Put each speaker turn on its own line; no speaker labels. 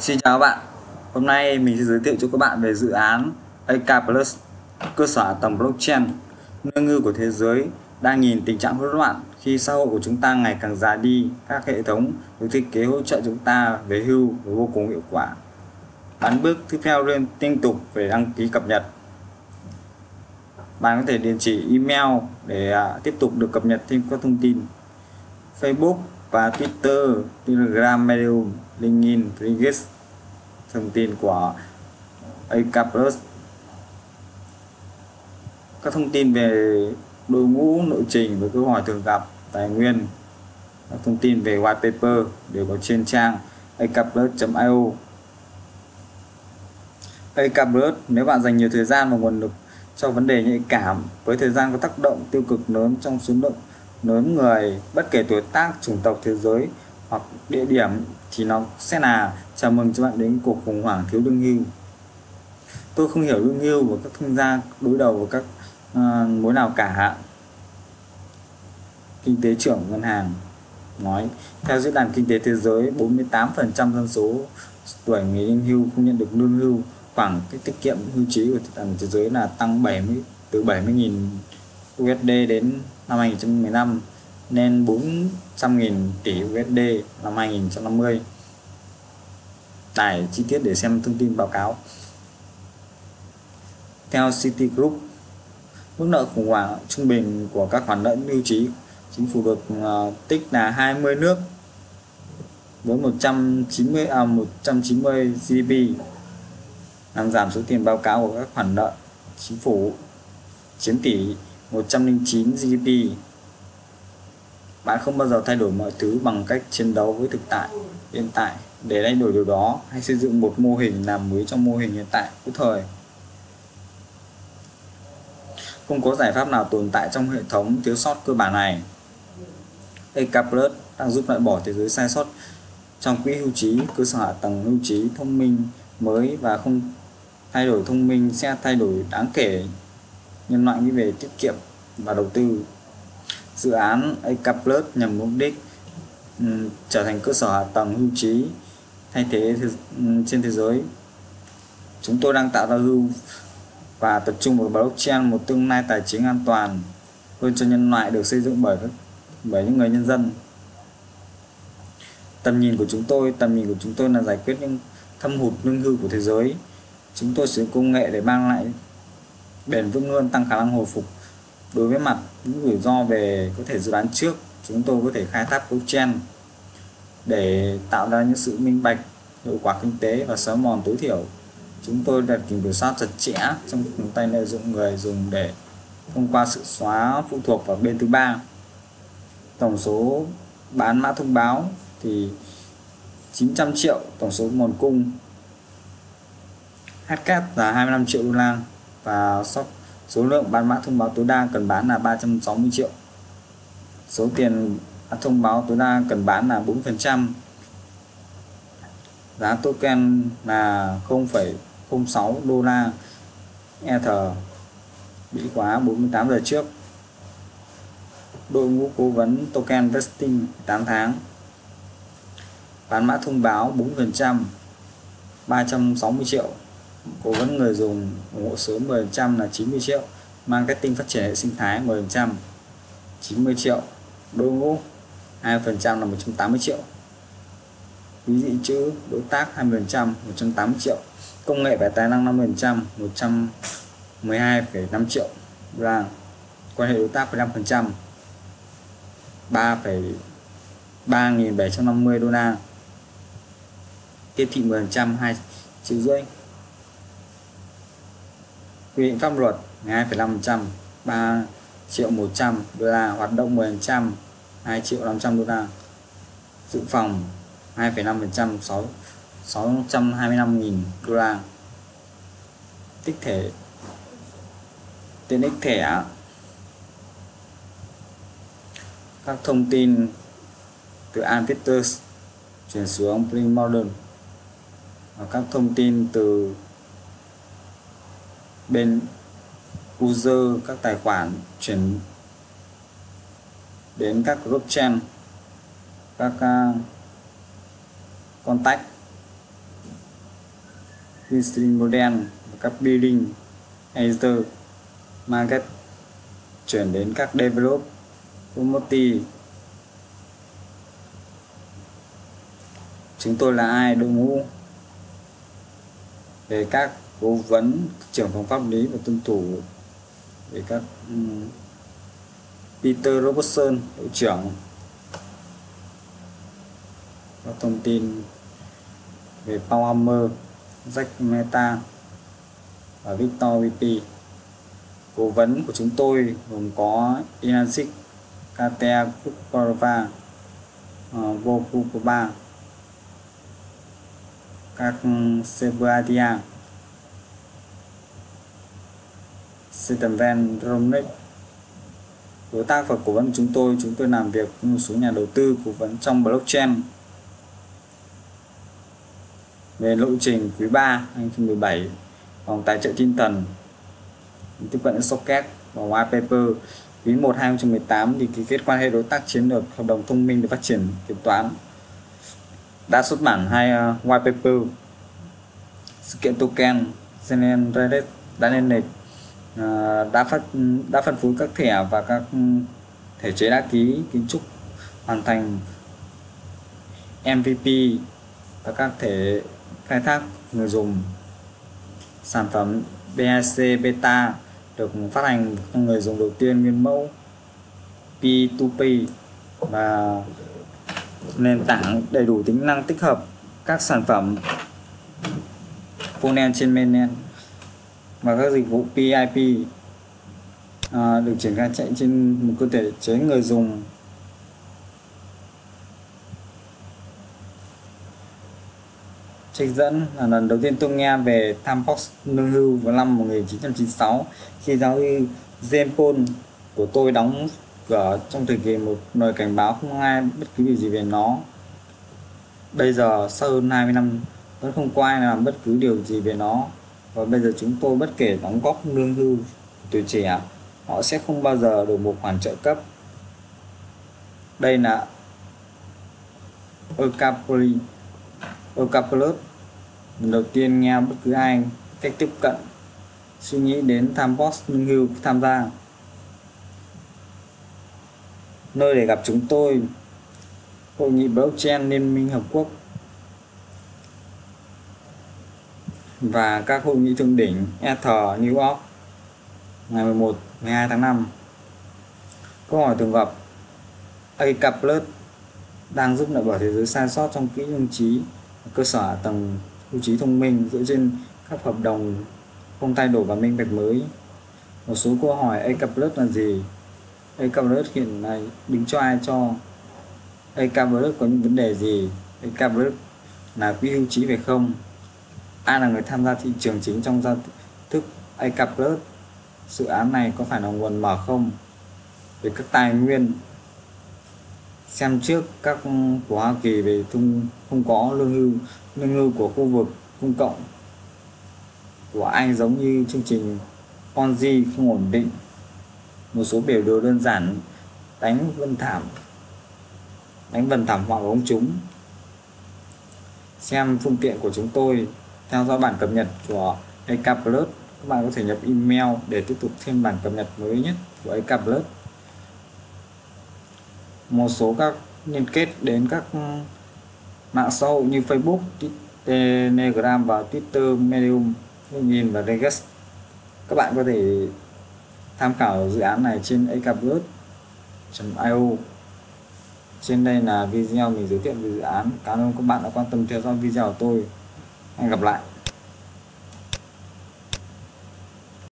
Xin chào các bạn. Hôm nay mình sẽ giới thiệu cho các bạn về dự án AK Plus cơ sở tầng blockchain. Nơi ngư của thế giới đang nhìn tình trạng hỗn loạn khi xã hội của chúng ta ngày càng già đi các hệ thống được thiết kế hỗ trợ chúng ta về hưu và vô cùng hiệu quả. Bán bước tiếp theo lên liên tục về đăng ký cập nhật. Bạn có thể địa chỉ email để à, tiếp tục được cập nhật thêm các thông tin. Facebook và Twitter, Telegram, Medium, LinkedIn, Threads thông tin của AK các thông tin về đội ngũ nội trình và câu hỏi thường gặp tài nguyên. Các thông tin về white paper đều có trên trang akplus.io akplus nếu bạn dành nhiều thời gian và nguồn lực cho vấn đề nhạy cảm với thời gian có tác động tiêu cực lớn trong số lượng lớn người bất kể tuổi tác chủng tộc thế giới hoặc địa điểm thì nó sẽ là chào mừng cho bạn đến cuộc khủng hoảng thiếu lương hưu. Tôi không hiểu lương hưu và các thương gia đối đầu với các uh, mối nào cả. Kinh tế trưởng ngân hàng nói theo diễn đàn kinh tế thế giới 48% dân số tuổi nghỉ lương hưu không nhận được lương hưu. Khoảng cái tiết kiệm hưu trí của toàn thế giới là tăng 70 từ 70.000 USD đến năm 2015 lên 400.000 tỷ USD năm 2050 tải chi tiết để xem thông tin báo cáo. Theo Citigroup, mức nợ khủng hoảng trung bình của các khoản nợ lưu trí chính phủ được ờ, tích là 20 nước với 190 à 190 GDP làm giảm số tiền báo cáo của các khoản nợ chính phủ, chiếm tỷ 109 GDP bạn không bao giờ thay đổi mọi thứ bằng cách chiến đấu với thực tại, hiện tại, để thay đổi điều đó hãy xây dựng một mô hình làm mới trong mô hình hiện tại của thời. Không có giải pháp nào tồn tại trong hệ thống thiếu sót cơ bản này. AK Plus đang giúp loại bỏ thế giới sai sót trong quỹ hưu trí, cơ sở hạ tầng hưu trí thông minh mới và không thay đổi thông minh sẽ thay đổi đáng kể nhân loại nghĩ về tiết kiệm và đầu tư dự án AK Plus nhằm mục đích um, trở thành cơ sở hạ tầng hưu trí thay thế um, trên thế giới. Chúng tôi đang tạo ra hưu và tập trung vào blockchain một tương lai tài chính an toàn hơn cho nhân loại được xây dựng bởi các bởi những người nhân dân. Tầm nhìn của chúng tôi tầm nhìn của chúng tôi là giải quyết những thâm hụt lương hưu của thế giới. Chúng tôi sử dụng công nghệ để mang lại bền vững hơn tăng khả năng hồi phục đối với mặt những rủi ro về có thể dự đoán trước, chúng tôi có thể khai thác blockchain để tạo ra những sự minh bạch, hiệu quả kinh tế và xóa mòn tối thiểu. Chúng tôi đặt kiểm soát chặt chẽ trong tay lợi dụng người dùng để thông qua sự xóa phụ thuộc vào bên thứ ba. Tổng số bán mã thông báo thì 900 triệu tổng số nguồn cung. Hcat là 25 triệu đô la và số lượng bán mã thông báo tối đa cần bán là 360 triệu. Số tiền thông báo tối đa cần bán là 4% giá token là 0,06 đô la Ether bị khóa 48 giờ trước. Đội ngũ cố vấn token vesting 8 tháng. Bán mã thông báo 4% 360 triệu cố vấn người dùng ủng hộ số 10% là 90 triệu. Marketing phát triển hệ sinh thái 10% 90 triệu. Đội ngũ 2% là 180 triệu. Quý vị chữ đối tác 20% 180 triệu. Công nghệ và tài năng 50% 112,5 triệu. Là quan hệ đối tác 15% 3,3750 đô la. Tiếp thị 10% 2 triệu rưỡi quy định pháp luật 2,5% 3 triệu 100 đô la hoạt động 10% 2 triệu 500 đô la. Dự phòng 2,5% 6 625.000 đô la. Tích thể tiện ích thẻ các thông tin từ Anviters chuyển xuống Print Modern. Và các thông tin từ bên user các tài khoản chuyển đến các group chain các uh, contact listing Modern các Building Azure Market chuyển đến các Develop Automotive chúng tôi là ai đội ngũ? Về các cố vấn trưởng phòng pháp lý và tuân thủ về các um, Peter Robertson đội trưởng. Các thông tin về Paul Hammer, Jack Meta và Victor VP cố vấn của chúng tôi gồm có Inansik, Katea Kuparova, ờ, uh, các ừ, Sebadia Sittenven Romnick đối tác và cố vấn của chúng tôi chúng tôi làm việc với một số nhà đầu tư cố vấn trong blockchain. Về lộ trình quý 3 2017 vòng tài trợ tinh thần tiếp cận socket và white paper quý 1 2018 thì ký kết quan hệ đối tác chiến lược hợp đồng thông minh để phát triển kiểm toán. Đã xuất bản hai ờ, uh, white paper sự kiện token CNN Reddit đã lên lịch Ờ, đã phát, đã phân phối các thẻ và các thể chế đã ký kiến trúc hoàn thành MVP và các thể khai thác người dùng. Sản phẩm BAC beta được phát hành cho người dùng đầu tiên nguyên mẫu P2P và nền tảng đầy đủ tính năng tích hợp các sản phẩm phone trên mainnet và các dịch vụ PIP à, được triển khai chạy trên một cơ thể chế người dùng trích dẫn là lần đầu tiên tôi nghe về Tampox lương hưu vào năm 1996 khi giáo sư James Paul của tôi đóng cửa trong thời kỳ một lời cảnh báo không ai bất cứ điều gì về nó. Bây giờ sau hơn 20 năm vẫn không có ai làm bất cứ điều gì về nó và bây giờ chúng tôi bất kể đóng góp lương hưu tuổi trẻ, họ sẽ không bao giờ được một khoản trợ cấp. Đây là Ocapoli Ocapolus lần đầu tiên nghe bất cứ ai cách tiếp cận, suy nghĩ đến tham post lương hưu tham gia. Nơi để gặp chúng tôi, hội nghị blockchain liên minh hợp quốc. Và các hội nghị thượng đỉnh Ether New York, ngày 11 12 tháng 5 câu hỏi thường gặp AK Plus đang giúp loại bỏ thế giới sai sót trong kỹ năng trí cơ sở tầng hưu trí thông minh dựa trên các hợp đồng không thay đổi và minh bạch mới. Một số câu hỏi AK Plus là gì? AK Plus hiện nay đứng cho ai cho? AK Plus có những vấn đề gì? AK Plus là quỹ hưu trí phải không? Ai là người tham gia thị trường chính trong giao thức Ai Cập Plus dự án này có phải là nguồn mở không? Về các tài nguyên, xem trước các của Hoa Kỳ về không không có lương hưu lương hưu của khu vực công cộng của Anh giống như chương trình Ponzi không ổn định. Một số biểu đồ đơn giản, đánh vân thảm, đánh vần thảm họa của chúng xem phương tiện của chúng tôi theo dõi bản cập nhật của AK Plus các bạn có thể nhập email để tiếp tục thêm bản cập nhật mới nhất của AK Plus một số các liên kết đến các mạng xã hội như Facebook, Telegram và Twitter, Medium, LinkedIn và Regex. Các bạn có thể tham khảo dự án này trên akplus.io. Trên đây là video mình giới thiệu về dự án. Cảm ơn các bạn đã quan tâm theo dõi video của tôi. Hẹn gặp lại.